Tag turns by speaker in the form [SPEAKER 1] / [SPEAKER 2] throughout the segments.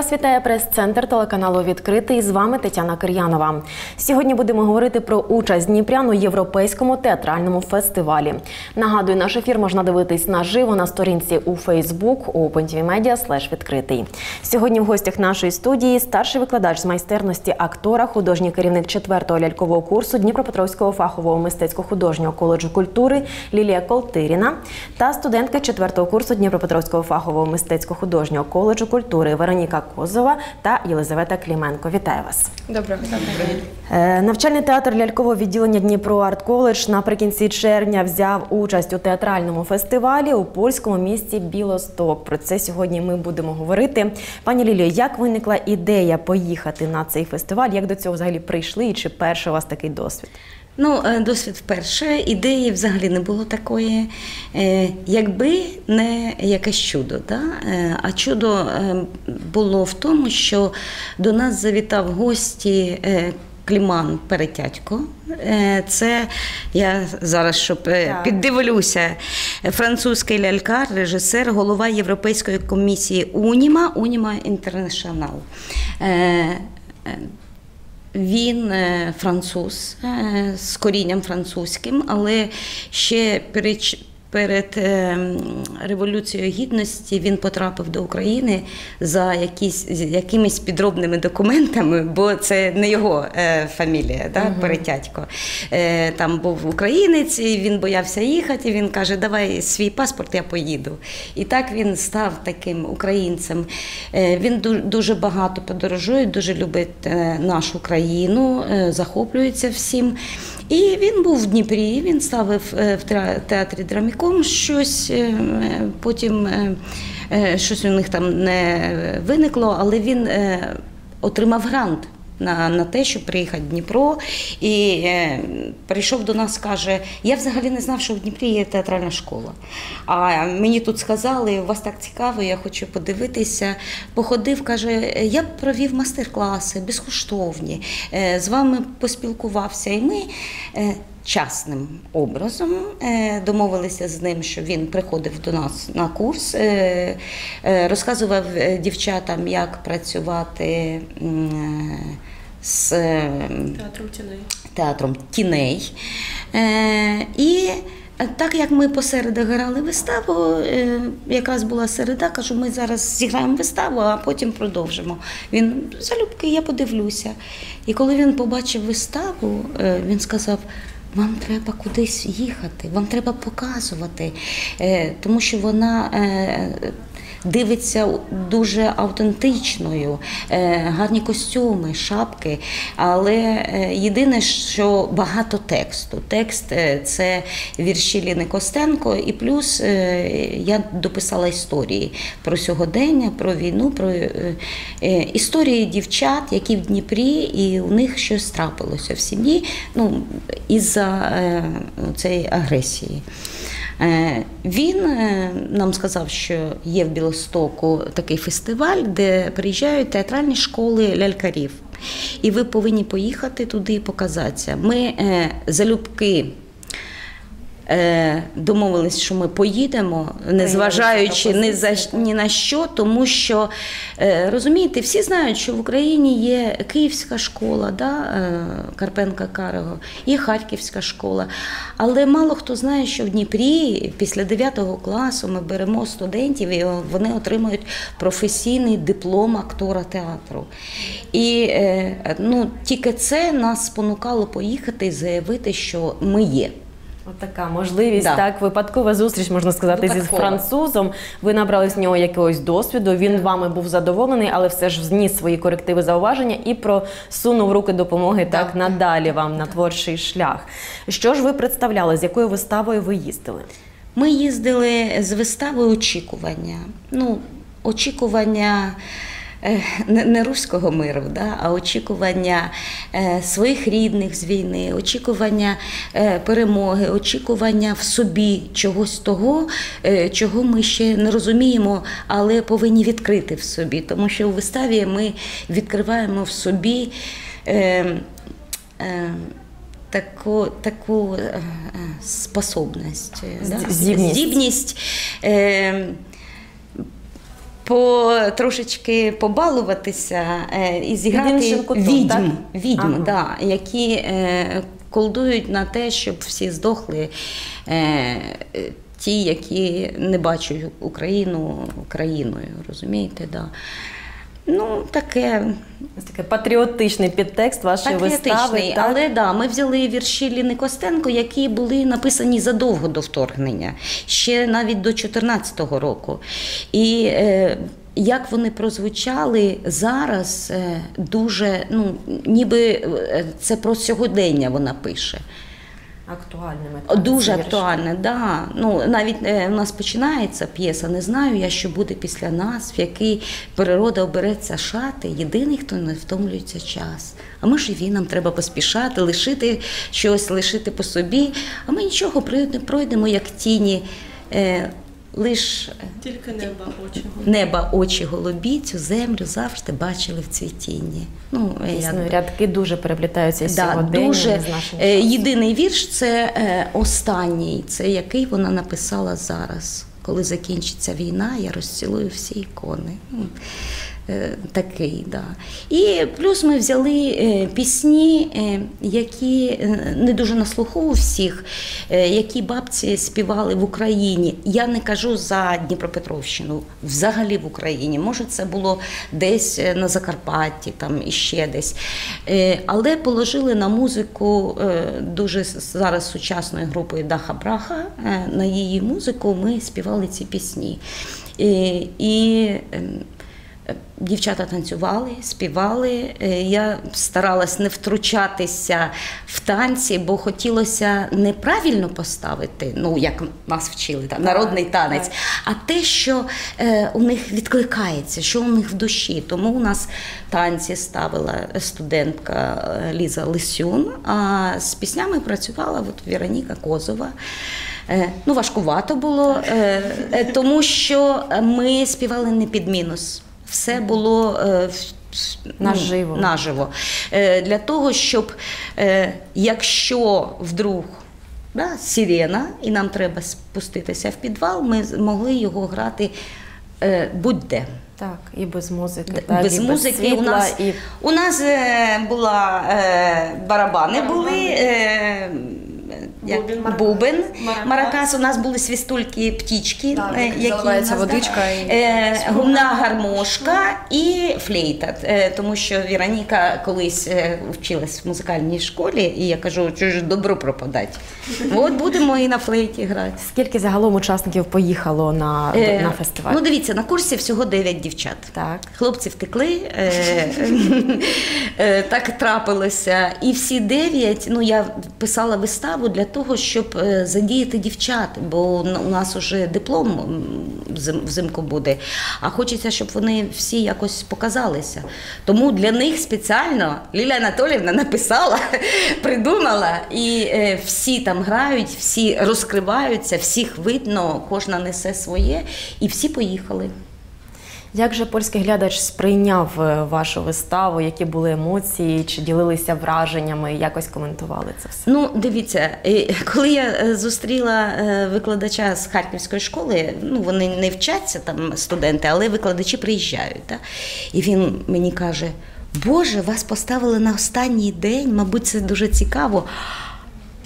[SPEAKER 1] Вас вітає прес-центр телеканалу Відкритий. З вами Тетяна Кир'янова. Сьогодні будемо говорити про участь Дніпрян у європейському театральному фестивалі. Нагадую, наш ефір можна дивитись наживо на сторінці у Facebook OpenTVMedia відкритий. Сьогодні в гостях нашої студії старший викладач з майстерності актора, художній керівник 4-го лялькового курсу Дніпропетровського фахового мистецько-художнього коледжу культури Лілія Колтиріна та студентка 4-го курсу Дніпропетровського фахового мистецько-художнього коледжу культури Вероніка Козова та Єлизавета Кліменко. Вітаю вас.
[SPEAKER 2] Доброго
[SPEAKER 1] Е, Навчальний театр лялькового відділення Дніпро Арт Коледж наприкінці червня взяв участь у театральному фестивалі у польському місті Білосток. Про це сьогодні ми будемо говорити. Пані Лілію, як виникла ідея поїхати на цей фестиваль? Як до цього взагалі прийшли? І чи перший у вас такий досвід?
[SPEAKER 3] Ну, е, досвід вперше. Ідеї взагалі не було такої, е, якби не якесь чудо. Да? Е, А чудо було в тому, що до нас завітав гості. Кліман Перетятько. Це я зараз щоб
[SPEAKER 1] Так.
[SPEAKER 3] піддивлюся. Французький лялькар, режисер, голова Європейської комісії Уніма, Уніма Інтернешнл. Він е, француз е, з корінням французьким, але ще перед, перед е, Революцією Гідності він потрапив до України за якісь, якимись підробними документами, бо це не його е, фамілія, да, Перетятько. Е, Там був українець, і він боявся їхати. і Він каже: Давай свій паспорт, я поїду. І так він став таким українцем. Е, Він дуже багато подорожує, дуже любить нашу країну, захоплюється всім. І він був в Дніпрі, він ставив в театрі Драміком щось, е, потім е, е, щось у них там не виникло, але він отримав грант. На, на те, щоб приїхати в Дніпро, і е, прийшов до нас, каже: я взагалі не знав, що в Дніпрі є театральна школа. А мені тут сказали, у вас так цікаво, я хочу подивитися. Походив, каже, я провів майстер-класи безкоштовні, е, з вами поспілкувався. І ми е, частним образом е, домовилися з ним, що він приходив до нас на курс, е, е, розказував дівчатам, як працювати. з
[SPEAKER 2] Театром тіней.
[SPEAKER 3] театром тіней. І так як ми посередах грали виставу, якраз була середа, кажу, ми зараз зіграємо виставу, а потім продовжимо. Він залюбки, я подивлюся. І коли він побачив виставу, він сказав. Вам треба кудись їхати, вам треба показувати, е, тому що вона е, дивиться дуже автентичною, е, гарні костюми, шапки. Але е, єдине, що багато тексту. Текст е, це вірші Ліни Костенко, і плюс я дописала історії про сьогодення, про війну, про історії дівчат, які в Дніпрі, і у них щось трапилося в сім'ї ну, із-за е, цієї агресії. Е, Він е, нам сказав, що є в Білостоку такий фестиваль, де приїжджають театральні школи лялькарів. І ви повинні поїхати туди і показатися. Ми е, залюбки. Е, Домовились, що ми поїдемо, незважаючи ні, за, ні на що, тому що е, розумієте, всі знають, що в Україні є Київська школа, да, е, Карпенка Карого, є Харківська школа. Але мало хто знає, що в Дніпрі після 9 класу ми беремо студентів і вони отримують професійний диплом актора театру. І ну, тільки це нас спонукало поїхати і заявити, що ми є.
[SPEAKER 1] От така можливість,
[SPEAKER 3] Да.
[SPEAKER 1] так, випадкова зустріч, можна сказати, зі французом. Ви набрали з нього якогось досвіду. Він вами був задоволений, але все ж зніс свої корективи зауваження і просунув руки допомоги так
[SPEAKER 3] Так.
[SPEAKER 1] надалі вам на творчий шлях. Що ж ви представляли? З якою виставою ви їздили?
[SPEAKER 3] Ми їздили з виставою очікування. Ну, очікування. Е, Не, руського миру, да, а очікування е, своїх рідних з війни, очікування е, перемоги, очікування в собі чогось того, чого ми ще не розуміємо, але повинні відкрити в собі. Тому що у виставі ми відкриваємо в собі. Таку, таку способність, е,
[SPEAKER 1] З-
[SPEAKER 3] да?
[SPEAKER 1] здібність.
[SPEAKER 3] По трошечки побалуватися е, і зіграти
[SPEAKER 1] кутом,
[SPEAKER 3] відьм,
[SPEAKER 1] так?
[SPEAKER 3] відьм
[SPEAKER 1] Ага.
[SPEAKER 3] да, які е, колдують на те, щоб всі здохли. Е, Ті, які не бачать Україну країною, розумієте? Да. Ну, таке
[SPEAKER 1] Ось такий патріотичний підтекст вашої вистави. Так?
[SPEAKER 3] але да, ми взяли вірші Ліни Костенко, які були написані задовго до вторгнення, ще навіть до 2014 року. І е, як вони прозвучали зараз, е, дуже, ну, ніби е, це про сьогодення вона пише.
[SPEAKER 1] Актуальними. Так,
[SPEAKER 3] Дуже актуальне, да. Ну навіть е, у нас починається п'єса. Не знаю я, що буде після нас, в який природа обереться шати. Єдиний, хто не втомлюється час. А ми живі, нам треба поспішати, лишити щось, лишити по собі. А ми нічого не пройдемо як тіні. Е, лиш
[SPEAKER 2] Тільки неба очі.
[SPEAKER 3] неба очі голубі, цю землю завжди бачили в цвітінні. Ну,
[SPEAKER 1] Дійсно, рядки дуже переплітаються
[SPEAKER 3] Да,
[SPEAKER 1] сьогоденням,
[SPEAKER 3] дуже е, єдиний вірш це е, останній, це який вона написала зараз. Коли закінчиться війна, я розцілую всі ікони. Е, Такий, да. І плюс ми взяли е, пісні, е, які не дуже на слуху у всіх, які бабці співали в Україні. Я не кажу за Дніпропетровщину, взагалі в Україні. Може, це було десь на Закарпатті, там іще десь. Але положили на музику дуже зараз сучасною групою Даха Браха. На її музику ми співали ці пісні. Е, І ем, Дівчата танцювали, співали. Е, Я старалась не втручатися в танці, бо хотілося неправильно поставити, ну як нас вчили, та, народний танець, а те, що е, у них відкликається, що у них в душі. Тому у нас танці ставила студентка е, Ліза Лисюн, а з піснями працювала от Вероніка Козова. Е, Ну, важкувато було, е, тому що ми співали не під мінус. Все було е, ну,
[SPEAKER 1] Наживо.
[SPEAKER 3] наживо. Е, Для того, щоб е, якщо вдруг да, сирена, і нам треба спуститися в підвал, ми могли його грати будь-де.
[SPEAKER 1] Так, і без музики. Так,
[SPEAKER 3] без
[SPEAKER 1] і
[SPEAKER 3] музики
[SPEAKER 1] світла,
[SPEAKER 3] у нас
[SPEAKER 1] і
[SPEAKER 3] у нас була е, барабани були. Як-
[SPEAKER 2] Бубен.
[SPEAKER 3] бубен,
[SPEAKER 2] Маракас.
[SPEAKER 3] маракас. У нас були свістульки, птічки,
[SPEAKER 2] Так,
[SPEAKER 3] е, які
[SPEAKER 2] заливається
[SPEAKER 3] у нас, да.
[SPEAKER 2] водичка і-
[SPEAKER 3] е, гумна гармошка і флейта. Е, тому що Віроніка колись вчилась в музикальній школі, і я кажу, що ж добро пропадать. От будемо і на флейті грати.
[SPEAKER 1] скільки загалом учасників поїхало на,
[SPEAKER 3] Е,
[SPEAKER 1] на фестиваль?
[SPEAKER 3] Ну, дивіться, на курсі всього 9 дівчат.
[SPEAKER 1] Так.
[SPEAKER 3] Хлопці втекли, е, е, так трапилося. І всі дев'ять, ну я писала виставу для того, щоб е, задіяти дівчат, бо у нас вже диплом взимку буде. А хочеться, щоб вони всі якось показалися. Тому для них спеціально Ліля Анатоліївна написала, придумала, і е, всі там грають, всі розкриваються, всіх видно, кожна несе своє, і всі поїхали.
[SPEAKER 1] Як же польський глядач сприйняв е, вашу виставу? Які були емоції? Чи ділилися враженнями? Якось коментували це все?
[SPEAKER 3] Ну, дивіться, е, коли я е, зустріла викладача з Харківської школи, ну вони не вчаться там студенти, але викладачі приїжджають. Да? І він мені каже: Боже, вас поставили на останній день, мабуть, це дуже цікаво.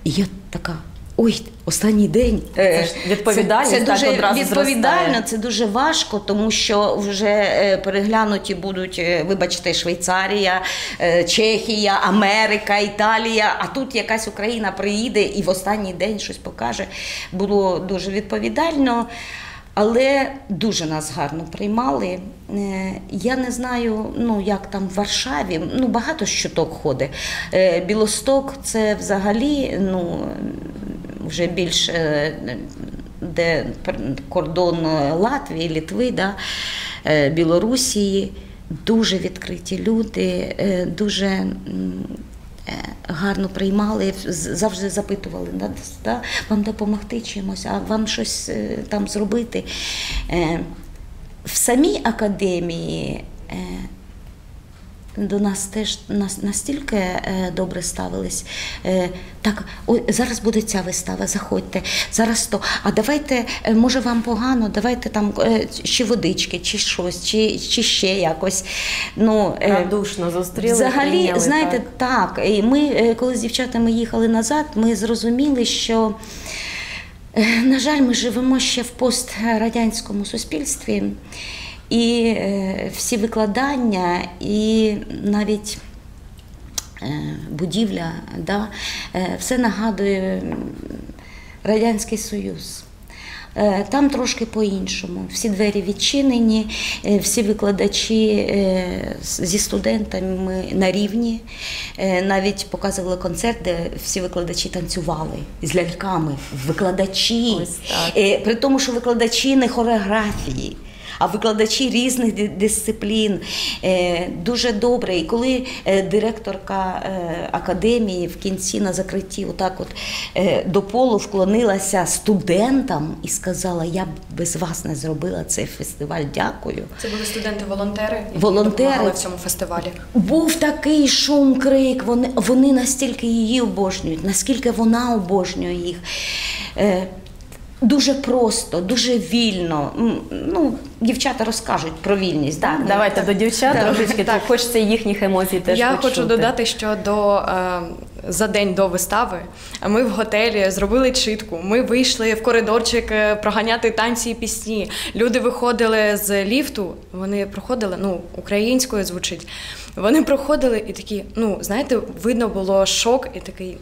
[SPEAKER 3] І я така. Ой, останній день.
[SPEAKER 1] Це ж відповідальність
[SPEAKER 3] Це, це
[SPEAKER 1] так
[SPEAKER 3] дуже
[SPEAKER 1] одразу
[SPEAKER 3] відповідально,
[SPEAKER 1] зростає.
[SPEAKER 3] це дуже важко, тому що вже е, переглянуті будуть, е, вибачте, Швейцарія, е, Чехія, Америка, Італія. А тут якась Україна приїде і в останній день щось покаже. Було дуже відповідально. Але дуже нас гарно приймали. Е, Я не знаю, ну як там в Варшаві, ну багато щоток ходить. Е, Білосток це взагалі ну, вже більш е, де кордон Латвії, Літви, да, е, Білорусії. Дуже відкриті люди, е, дуже гарно приймали, завжди запитували, да, вам допомогти чимось, а вам щось там зробити. В самій академії до нас теж нас настільки е, добре ставились. Е, так, зараз буде ця вистава, заходьте. Зараз то. А давайте, е, може, вам погано, давайте там е, чи водички, чи щось, чи, чи ще якось. Ну,
[SPEAKER 1] Радушно зустріли.
[SPEAKER 3] Взагалі,
[SPEAKER 1] прийняли,
[SPEAKER 3] знаєте,
[SPEAKER 1] так.
[SPEAKER 3] так. І ми, коли з дівчатами їхали назад, ми зрозуміли, що, на жаль, ми живемо ще в пострадянському суспільстві. І е, всі викладання, і навіть е, будівля, да, е, все нагадує Радянський Союз. Там трошки по-іншому. Всі двері відчинені, всі викладачі зі студентами на рівні. Навіть показували концерт, де всі викладачі танцювали з ляльками. Викладачі.
[SPEAKER 1] Ось так.
[SPEAKER 3] При тому, що викладачі не хореографії. А викладачі різних дисциплін Е, дуже добре. І коли е, директорка е, академії в кінці на закритті, отак от до полу вклонилася студентам і сказала: Я б без вас не зробила цей фестиваль. Дякую.
[SPEAKER 2] Це були студенти-волонтери, які
[SPEAKER 3] Волонтери.
[SPEAKER 2] в цьому фестивалі.
[SPEAKER 3] Був такий шум, крик. Вони, вони настільки її обожнюють, наскільки вона обожнює їх. Дуже просто, дуже вільно. Ну, дівчата розкажуть про вільність. Да?
[SPEAKER 1] Давайте до дівчат
[SPEAKER 2] Так.
[SPEAKER 1] трошечки, так. хочеться їхніх емоцій теж
[SPEAKER 2] Я
[SPEAKER 1] почути.
[SPEAKER 2] хочу додати, що до е, за день до вистави ми в готелі зробили читку. Ми вийшли в коридорчик е, проганяти танці і пісні. Люди виходили з ліфту. Вони проходили, ну українською звучить. Вони проходили і такі, ну знаєте, видно було шок і такий.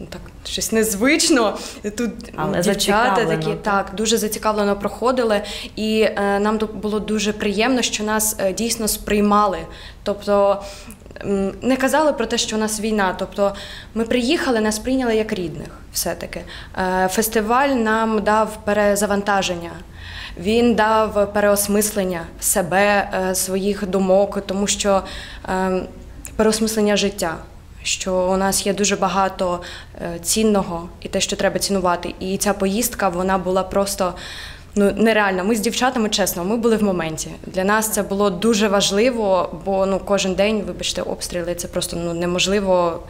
[SPEAKER 2] Ну, Так, щось незвично. Тут
[SPEAKER 1] Але
[SPEAKER 2] дівчата такі так дуже зацікавлено проходили, і е, нам було дуже приємно, що нас е, дійсно сприймали. Тобто не казали про те, що у нас війна. Тобто ми приїхали, нас прийняли як рідних. Все-таки Е, фестиваль нам дав перезавантаження. Він дав переосмислення себе, е, своїх думок, тому що е, переосмислення життя. Що у нас є дуже багато е, цінного і те, що треба цінувати. І ця поїздка вона була просто ну нереальна. Ми з дівчатами, чесно, ми були в моменті. Для нас це було дуже важливо, бо ну кожен день, вибачте, обстріли це просто ну неможливо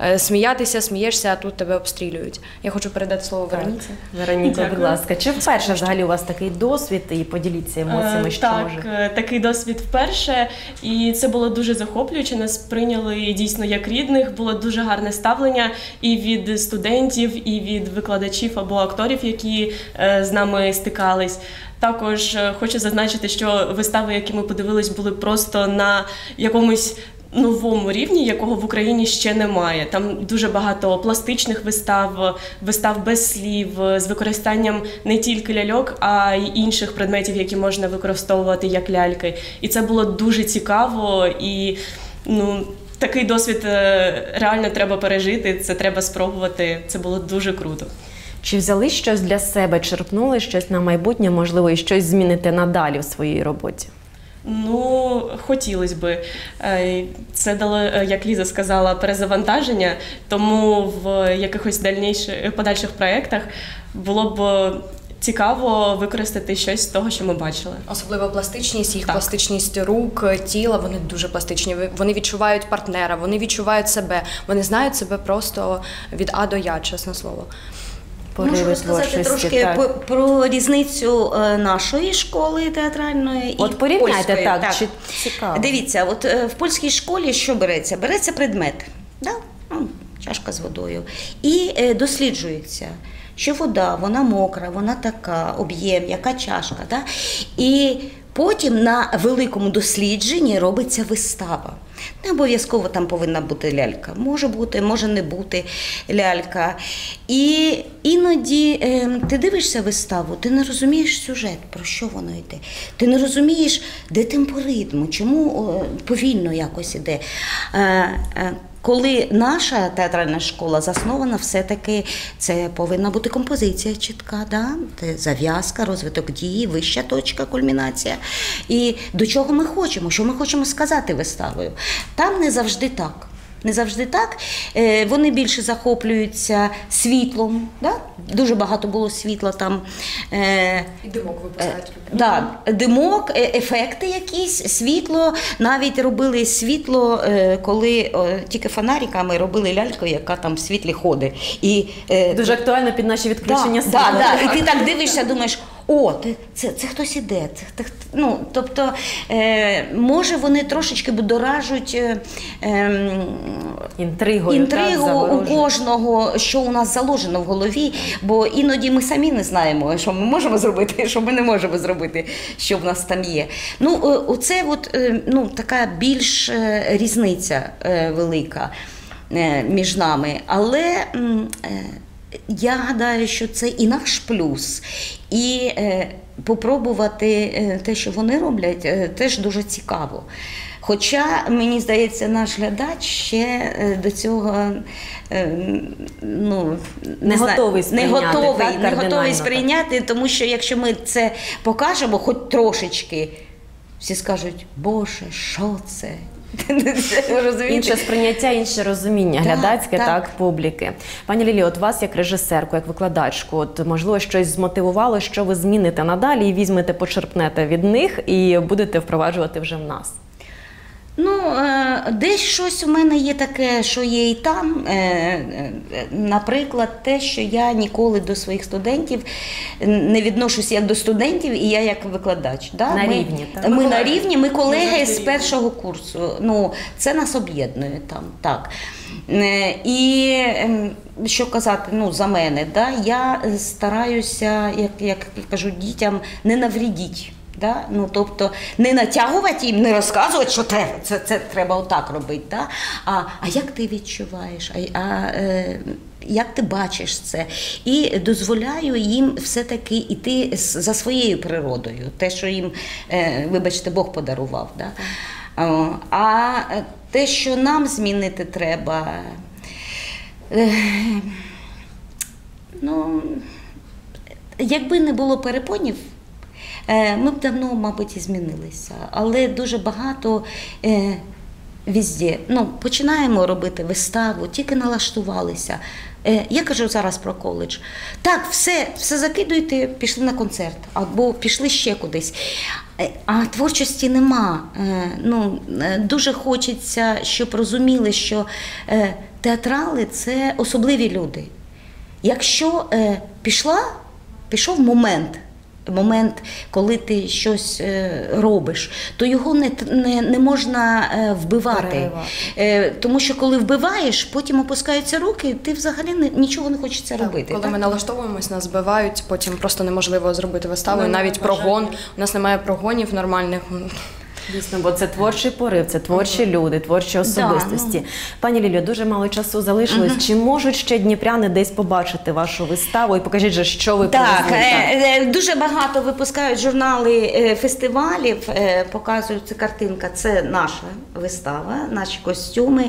[SPEAKER 2] е, сміятися, смієшся, а тут тебе обстрілюють. Я хочу передати слово Вероніці.
[SPEAKER 1] Вероніка, будь ласка, чи вперше взагалі у вас такий досвід і поділіться емоціями,
[SPEAKER 4] Е,
[SPEAKER 1] що
[SPEAKER 4] так,
[SPEAKER 1] може?
[SPEAKER 4] е, такий досвід вперше, і це було дуже захоплююче. Нас прийняли дійсно як рідних. Було дуже гарне ставлення і від студентів, і від викладачів або акторів, які з нами стикались. Також е, хочу зазначити, що вистави, які ми подивились, були просто на якомусь. Новому рівні, якого в Україні ще немає. Там дуже багато пластичних вистав, вистав без слів, з використанням не тільки ляльок, а й інших предметів, які можна використовувати як ляльки. І це було дуже цікаво і ну. Такий досвід е, реально треба пережити, це треба спробувати. Це було дуже круто.
[SPEAKER 1] Чи взяли щось для себе, черпнули щось на майбутнє, можливо, і щось змінити надалі в своїй роботі?
[SPEAKER 4] Ну, хотілося би. Е, Це дало, е, як Ліза сказала, перезавантаження, тому в якихось дальніших подальших проєктах було б цікаво використати щось з того, що ми бачили.
[SPEAKER 2] Особливо пластичність, їх
[SPEAKER 4] Так.
[SPEAKER 2] пластичність рук, тіла, вони дуже пластичні. Вони відчувають партнера, вони відчувають себе, вони знають себе просто від А до Я, чесне слово.
[SPEAKER 1] Пориви
[SPEAKER 3] Можу розказати
[SPEAKER 1] творчості,
[SPEAKER 3] трошки
[SPEAKER 1] так.
[SPEAKER 3] про різницю е, нашої школи театральної і
[SPEAKER 1] От порівняйте
[SPEAKER 3] польської.
[SPEAKER 1] так, чи цікаво?
[SPEAKER 3] Дивіться, от е, в польській школі що береться? Береться предмет, да? ну, чашка з водою, і е, досліджується. Що вода, вона мокра, вона така, об'єм, яка чашка. Да? І потім на великому дослідженні робиться вистава. Не обов'язково там повинна бути лялька. Може бути, може не бути лялька. І іноді е, ти дивишся виставу, ти не розумієш сюжет, про що воно йде. Ти не розумієш, де темпоритм, чому повільно якось іде. Е, е, коли наша театральна школа заснована, все-таки це повинна бути композиція чітка, да? зав'язка, розвиток дії, вища точка, кульмінація. І до чого ми хочемо, що ми хочемо сказати виставою. Там не завжди так. Не завжди так. Е, Вони більше захоплюються світлом. Да? Дуже багато було світла там. Е,
[SPEAKER 2] І димок випускають.
[SPEAKER 3] Да, димок, е, ефекти якісь, світло. Навіть робили світло, е, коли е, тільки фонариками робили ляльку, яка там в світлі ходить. І, е,
[SPEAKER 1] Дуже актуально під наші відключення
[SPEAKER 3] да,
[SPEAKER 1] світла.
[SPEAKER 3] да, да. І ти так дивишся, думаєш, о, ти, це, це хтось іде. Це, це, ну, тобто, е, може, вони трошечки будоражуть е, ем,
[SPEAKER 1] Інтригою, так,
[SPEAKER 3] інтригу у кожного, що у нас заложено в голові, бо іноді ми самі не знаємо, що ми можемо зробити, що ми не можемо зробити, що в нас там є. Ну, е, оце от, е, ну, така більш е, різниця е, велика е, між нами. Але е, я гадаю, що це і наш плюс, і е, попробувати е, те, що вони роблять, е, теж дуже цікаво. Хоча, мені здається, наш глядач ще е, до цього е, ну,
[SPEAKER 1] Не
[SPEAKER 3] знаю,
[SPEAKER 1] готовий
[SPEAKER 3] не готовий,
[SPEAKER 1] так,
[SPEAKER 3] не готовий сприйняти, тому що якщо ми це покажемо, хоч трошечки, всі скажуть, Боже, що це?
[SPEAKER 1] Інше сприйняття, інше розуміння
[SPEAKER 3] Так,
[SPEAKER 1] глядацьке, так.
[SPEAKER 3] так.
[SPEAKER 1] публіки. Пані Лілі, от вас як режисерку, як викладачку, от можливо щось змотивувало, що ви зміните надалі і візьмете, почерпнете від них і будете впроваджувати вже в нас.
[SPEAKER 3] Ну, е, десь щось у мене є таке, що є і там. Е, е, Наприклад, те, що я ніколи до своїх студентів не відношуся як до студентів, і я як викладач. Да?
[SPEAKER 1] На
[SPEAKER 3] ми,
[SPEAKER 1] рівні, так?
[SPEAKER 3] Ми
[SPEAKER 4] Ми
[SPEAKER 3] на рівні, ми колеги
[SPEAKER 4] завжди
[SPEAKER 3] з першого курсу. Ну, це нас об'єднує там. Так. І ем, що казати, ну, за мене, да? я стараюся, як, як кажуть дітям, не наврідіть. Да? Ну, тобто не натягувати їм, не розказувати, що треба, це, це треба отак робити. Да? А, а як ти відчуваєш? А, а, е, як ти бачиш це? І дозволяю їм все-таки йти за своєю природою, те, що їм, е, вибачте, Бог подарував. Да? А те, що нам змінити треба. е, Ну, якби не було перепонів, ми б давно, мабуть, і змінилися. Але дуже багато е, візде. Ну, починаємо робити виставу, тільки налаштувалися. Е, Я кажу зараз про коледж. Так, все, все закидуйте, пішли на концерт або пішли ще кудись. Е, А творчості нема. Е, Ну, е, дуже хочеться, щоб розуміли, що е, театрали це особливі люди. Якщо е, пішла, пішов момент, момент, коли ти щось е, робиш, то його не, не, не можна е, вбивати.
[SPEAKER 1] Переривати.
[SPEAKER 3] Е, тому що коли вбиваєш, потім опускаються руки, ти взагалі не, нічого не хочеться робити.
[SPEAKER 2] Коли
[SPEAKER 3] так?
[SPEAKER 2] ми налаштовуємось, нас збивають, потім просто неможливо зробити виставу.
[SPEAKER 4] ми
[SPEAKER 2] Навіть прогон. У нас немає прогонів нормальних.
[SPEAKER 1] Дійсно, бо це творчий порив, це творчі люди, творчі особистості. Пані Лілію, дуже мало часу залишилось. Чи можуть ще дніпряни десь побачити вашу виставу і покажіть же, що ви
[SPEAKER 3] Так,
[SPEAKER 1] привезли?
[SPEAKER 3] е, е, дуже багато випускають журнали е, фестивалів, е, показують ця картинка. Це наша вистава, наші костюми.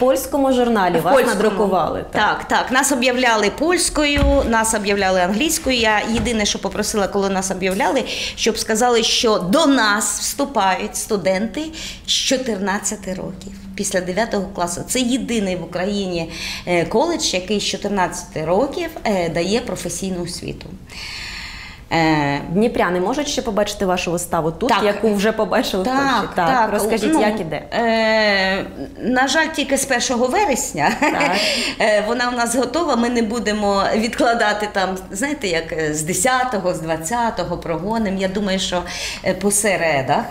[SPEAKER 1] Польському журналі
[SPEAKER 3] В
[SPEAKER 1] вас
[SPEAKER 3] польському.
[SPEAKER 1] надрукували.
[SPEAKER 3] Так, так. Нас об'являли польською, нас об'являли англійською. Я єдине, що попросила, коли нас об'являли, щоб сказали, що до нас вступають студенти з 14 років. Після 9 класу це єдиний в Україні е, коледж, який з 14 років е, дає професійну освіту. Е,
[SPEAKER 1] Дніпряни можуть ще побачити вашу виставу тут,
[SPEAKER 3] Так.
[SPEAKER 1] яку вже побачили в Польщі. Так, розкажіть,
[SPEAKER 3] ну,
[SPEAKER 1] як іде.
[SPEAKER 3] Е, на жаль, тільки з 1 вересня
[SPEAKER 1] Так.
[SPEAKER 3] Е, вона у нас готова. Ми не будемо відкладати там, знаєте, як е, з 10-го, з 20-го прогоним. Я думаю, що по середах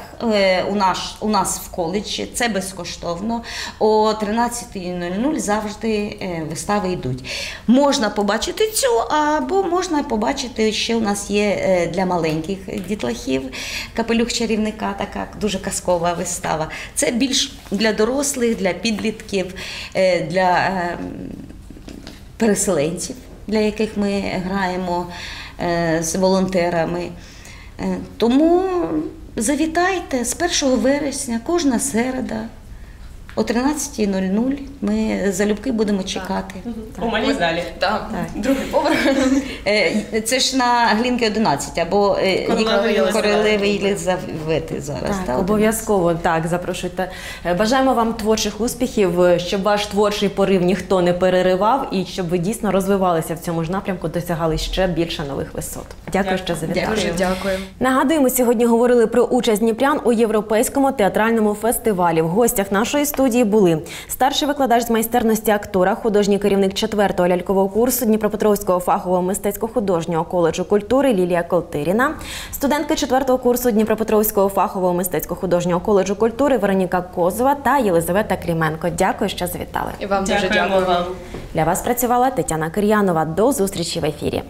[SPEAKER 3] у нас, у нас в коледжі це безкоштовно. О 13.00 завжди вистави йдуть. Можна побачити цю, або можна побачити, ще у нас є е, для маленьких дітлахів капелюх чарівника, така дуже казкова вистава. Це більш для дорослих, для підлітків, е, для е, переселенців, для яких ми граємо з волонтерами. Тому завітайте з 1 вересня, кожна середа. О 13.00 ми залюбки будемо чекати.
[SPEAKER 4] У малій залі.
[SPEAKER 2] Так,
[SPEAKER 3] Так.
[SPEAKER 2] другий поверх.
[SPEAKER 3] Е, Це ж на Глінки 11, або е,
[SPEAKER 4] Королеви Єлизавети.
[SPEAKER 3] Зараз.
[SPEAKER 1] Так,
[SPEAKER 3] та,
[SPEAKER 1] обов'язково так запрошуйте. Е, Бажаємо вам творчих успіхів, щоб ваш творчий порив ніхто не переривав, і щоб ви дійсно розвивалися в цьому ж напрямку, досягали ще більше нових висот. Дякую, що завітали.
[SPEAKER 3] Дякую.
[SPEAKER 2] Дуже дякую.
[SPEAKER 1] Нагадуємо, сьогодні говорили про участь дніпрян у європейському театральному фестивалі. В гостях нашої студії були старший викладач з майстерності актора, художній керівник четвертого лялькового курсу Дніпропетровського фахового мистецько-художнього коледжу культури Лілія Колтиріна, студентки четвертого курсу Дніпропетровського фахового мистецько-художнього коледжу культури Вероніка Козова та Єлизавета Кліменко. Дякую, що завітали.
[SPEAKER 2] І вам дуже дякую.
[SPEAKER 4] вам.
[SPEAKER 1] Для вас працювала Тетяна Кир'янова. До зустрічі в ефірі.